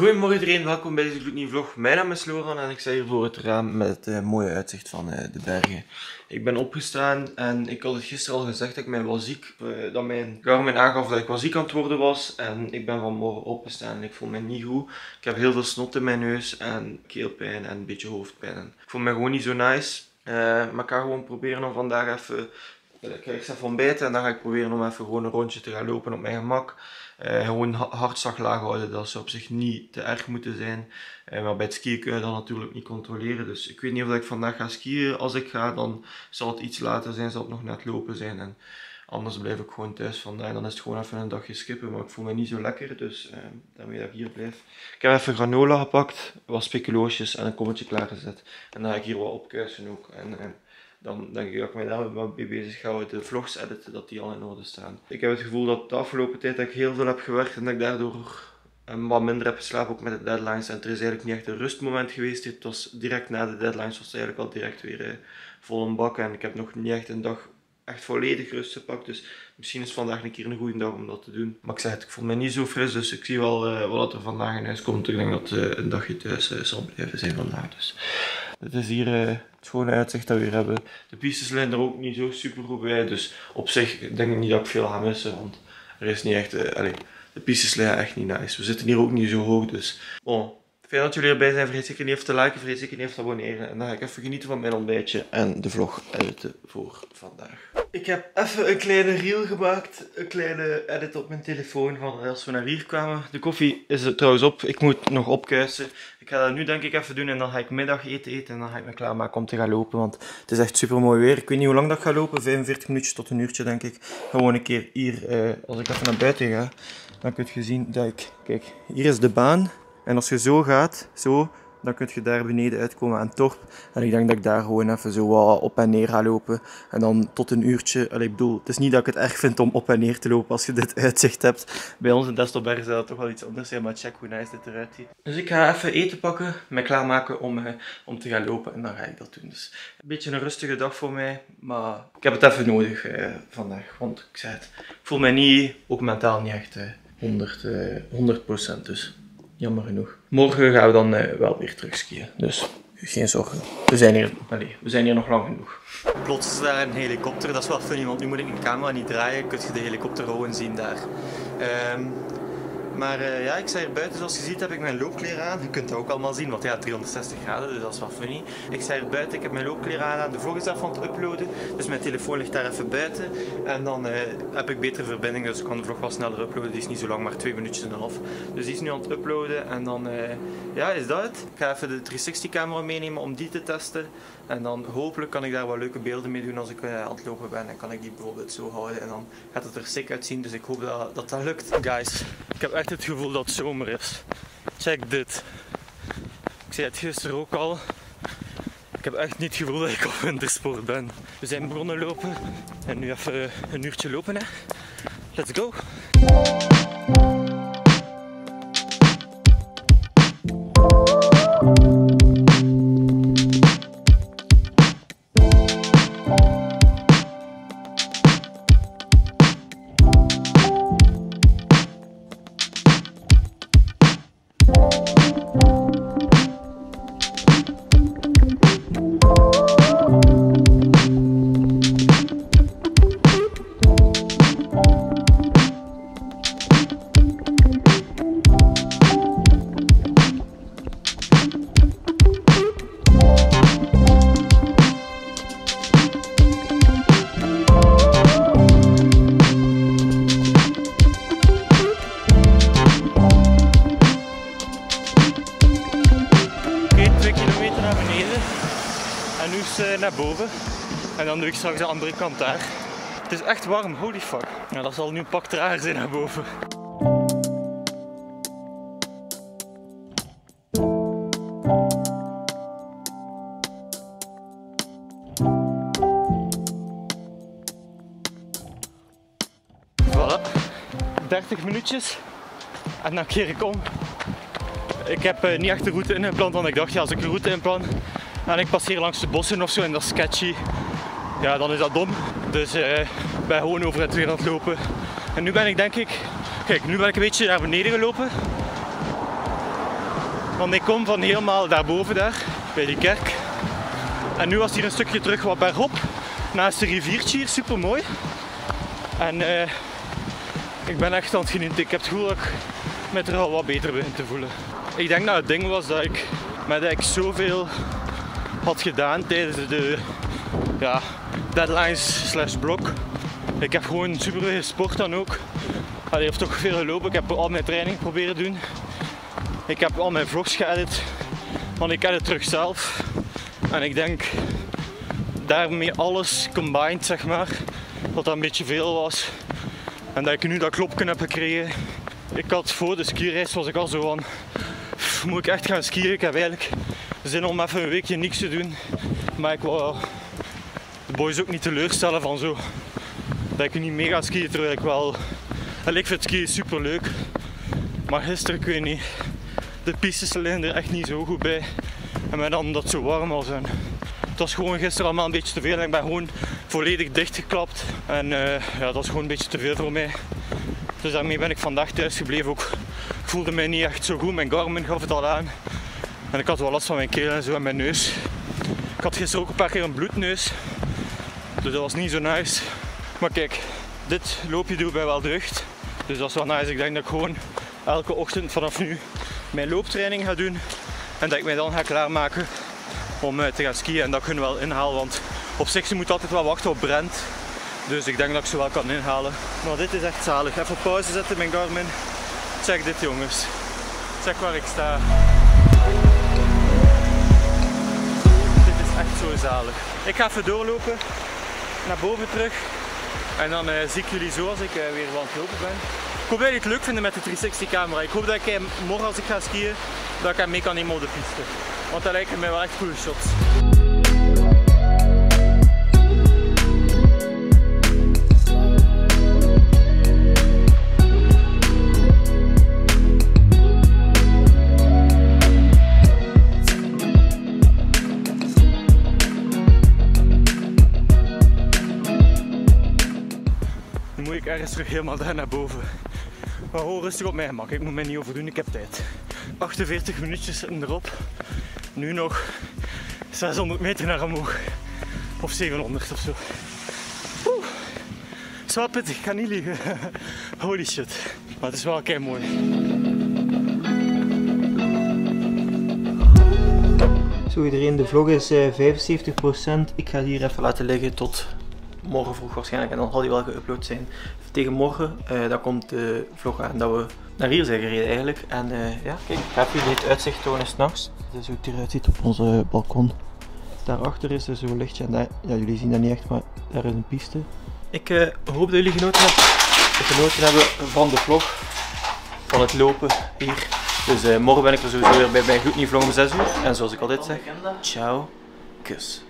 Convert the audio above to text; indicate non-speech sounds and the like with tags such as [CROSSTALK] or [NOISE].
Goedemorgen iedereen, welkom bij deze gloednieuwe vlog. Mijn naam is Loran en ik sta hier voor het raam met het uh, mooie uitzicht van uh, de bergen. Ik ben opgestaan en ik had het gisteren al gezegd dat ik mij was ziek. Uh, dat mijn Garmin aangaf dat ik wel ziek aan het worden was. En ik ben vanmorgen opgestaan en ik voel me niet goed. Ik heb heel veel snot in mijn neus en keelpijn en een beetje hoofdpijn. Ik voel me gewoon niet zo nice. maar ik ga gewoon proberen om vandaag even ik ga eerst even ontbijten en dan ga ik proberen om even gewoon een rondje te gaan lopen op mijn gemak. Uh, gewoon hartslag laag houden, dat zou op zich niet te erg moeten zijn. Uh, maar bij het skiën kun je dat natuurlijk niet controleren. Dus ik weet niet of ik vandaag ga skiën. Als ik ga, dan zal het iets later zijn, zal het nog net lopen zijn. En anders blijf ik gewoon thuis vandaag. Dan is het gewoon even een dagje skippen. Maar ik voel me niet zo lekker, dus uh, daarmee dat ik hier blijf. Ik heb even granola gepakt, wat speculoosjes en een kommetje klaargezet. En dan ga ik hier wat opkuisen ook. En, dan denk ik dat ik mij daar wel mee bezig ga de vlogs editen, dat die al in orde staan. Ik heb het gevoel dat de afgelopen tijd dat ik heel veel heb gewerkt en dat ik daardoor wat minder heb geslapen, ook met de deadlines. En er is eigenlijk niet echt een rustmoment geweest. Het was direct na de deadlines, was het eigenlijk al direct weer eh, vol een bak. En ik heb nog niet echt een dag echt volledig rust gepakt. Dus misschien is vandaag een keer een goede dag om dat te doen. Maar ik zeg het, ik voel me niet zo fris, dus ik zie wel uh, wat er vandaag in huis komt. Ik denk dat uh, een dagje thuis uh, zal blijven zijn vandaag. Dus dit is hier het schone uitzicht dat we hier hebben. De pistes zijn er ook niet zo super goed bij, dus op zich denk ik niet dat ik veel ga missen, want er is niet echt... allez, de pistes liggen echt niet nice. We zitten hier ook niet zo hoog, dus... Bon, Fijn dat jullie erbij zijn. Vergeet zeker niet even te liken, vergeet zeker niet even te abonneren. En dan ga ik even genieten van mijn ontbijtje en de vlog editen voor vandaag. Ik heb even een kleine reel gemaakt, een kleine edit op mijn telefoon van als we naar hier kwamen. De koffie is er trouwens op, ik moet nog opkuisen. Ik ga dat nu denk ik even doen en dan ga ik middageten eten en dan ga ik me klaarmaken om te gaan lopen. Want het is echt super mooi weer. Ik weet niet hoe lang dat ga lopen, 45 minuutjes tot een uurtje denk ik. Gewoon een keer hier, eh, als ik even naar buiten ga, dan kun je zien dat ik, kijk, hier is de baan. En als je zo gaat, zo, dan kun je daar beneden uitkomen aan Torp. En ik denk dat ik daar gewoon even zo wat op en neer ga lopen. En dan tot een uurtje. Allee, ik bedoel, het is niet dat ik het erg vind om op en neer te lopen als je dit [LAUGHS] uitzicht hebt. Bij ons in Destelberg zou dat toch wel iets anders zijn, maar check hoe nice dit eruit ziet. Dus ik ga even eten pakken, mij klaarmaken om, eh, om te gaan lopen en dan ga ik dat doen. Dus een beetje een rustige dag voor mij, maar ik heb het even nodig eh, vandaag. Want ik zei het, ik voel mij niet, ook mentaal niet echt eh, 100, eh, 100% dus jammer genoeg. Morgen gaan we dan uh, wel weer terug skiën. Dus geen zorgen. We zijn hier, allez, we zijn hier nog lang genoeg. Plots is daar een helikopter. Dat is wel funny, want nu moet ik de camera niet draaien. Kun je de helikopter gewoon zien daar. Um, maar uh, ja, ik sta hier buiten. Zoals je ziet heb ik mijn loopkleren aan. Je kunt dat ook allemaal zien, want ja, 360 graden, dus dat is wel funny. Ik sta hier buiten, ik heb mijn loopkleren aan. De vlog is even aan het uploaden, dus mijn telefoon ligt daar even buiten. En dan uh, heb ik betere verbinding, dus ik kan de vlog wel sneller uploaden. Die is niet zo lang, maar twee minuutjes en een half. Dus die is nu aan het uploaden en dan uh, ja, is dat het. Ik ga even de 360 camera meenemen om die te testen. En dan hopelijk kan ik daar wat leuke beelden mee doen als ik aan het lopen ben. En kan ik die bijvoorbeeld zo houden en dan gaat het er sick uitzien. Dus ik hoop dat dat, dat lukt. Guys, ik heb echt het gevoel dat het zomer is. Check dit. Ik zei het gisteren ook al. Ik heb echt niet het gevoel dat ik op wintersport ben. We zijn begonnen lopen en nu even een uurtje lopen. Hè. Let's go! Naar boven. En dan doe ik straks de andere kant daar. Het is echt warm, holy fuck. Nou, dat zal nu een pak trager zijn naar boven. Voilà, 30 minuutjes en dan keer ik om. Ik heb uh, niet echt de route ingepland, want ik dacht, ja, als ik een route inplan, en ik passeer langs de bossen of zo en dat is sketchy, ja, dan is dat dom. Dus uh, ik ben gewoon over het weer lopen. En nu ben ik denk ik, kijk, nu ben ik een beetje naar beneden gelopen. Want ik kom van helemaal daarboven daar, bij die kerk. En nu was hier een stukje terug wat bergop, naast een riviertje hier, super mooi. En uh, ik ben echt aan het genieten. Ik heb het gevoel dat ik me er al wat beter begin te voelen. Ik denk dat het ding was dat ik, met ik zoveel had gedaan tijdens de ja, deadlines slash blok. Ik heb gewoon super veel gesport dan ook. Allee, heeft toch veel gelopen. Ik heb al mijn training proberen doen. Ik heb al mijn vlogs geëdit. Want ik edit terug zelf. En ik denk daarmee alles combined, zeg maar, dat dat een beetje veel was. En dat ik nu dat klopje heb gekregen. Ik had voor de skireis was ik al zo van, moet ik echt gaan skiën? Ik heb eigenlijk zin om even een weekje niks te doen. Maar ik wou de boys ook niet teleurstellen van zo. Dat ik niet mee ga skiën terwijl ik wel... En ik vind skiën super leuk. Maar gisteren, ik weet niet, de pistes er echt niet zo goed bij. En met dan dat het zo warm was. En het was gewoon gisteren allemaal een beetje te veel. En ik ben gewoon volledig dichtgeklapt. En uh, ja, dat was gewoon een beetje te veel voor mij. Dus daarmee ben ik vandaag thuis gebleven. Ook, ik voelde mij niet echt zo goed. Mijn Garmin gaf het al aan. En ik had wel last van mijn keel en zo en mijn neus. Ik had gisteren ook een paar keer een bloedneus. Dus dat was niet zo nice. Maar kijk, dit loopje doe ik bij wel deugd. Dus dat is wel nice. Ik denk dat ik gewoon elke ochtend vanaf nu mijn looptraining ga doen. En dat ik mij dan ga klaarmaken om eh, te gaan skiën. En dat kunnen we wel inhalen, want op zich ze moet altijd wel wachten op Brent. Dus ik denk dat ik ze wel kan inhalen. Maar dit is echt zalig. Even pauze zetten mijn Garmin. Check dit jongens. Check waar ik sta. Ik ga even doorlopen naar boven terug. En dan uh, zie ik jullie zo als ik uh, weer aan het lopen ben. Ik hoop dat jullie het leuk vinden met de 360 camera. Ik hoop dat ik hem morgen als ik ga skiën, dat ik hem mee kan nemen op de piste. Want dat lijkt mij wel echt goede shots. Ergens terug helemaal daar naar boven. Maar gewoon rustig op mijn gemak. Ik moet mij niet overdoen, ik heb tijd. 48 minuutjes zitten erop. Nu nog 600 meter naar omhoog. Of 700 of zo. Oeh. Zwart pittig, ik kan niet liegen. [LAUGHS] Holy shit. Maar het is wel kei mooi. Zo iedereen, de vlog is 75%. Eh, ik ga hier even laten liggen tot morgen vroeg waarschijnlijk. En dan zal die wel geüpload zijn. Tegen morgen, uh, dan komt de vlog aan dat we naar hier zijn gereden eigenlijk. En uh, ja, kijk, ik ga jullie het uitzicht tonen s'nachts. Dit is hoe het eruit ziet op onze balkon. Daarachter is er zo'n lichtje en daar, ja, jullie zien dat niet echt, maar daar is een piste. Ik uh, hoop dat jullie genoten hebben, genoten hebben van de vlog, van het lopen hier. Dus morgen ben ik er sowieso weer bij mijn gloednieuwe vlog om 6 uur. En zoals ik altijd zeg, ciao, kus.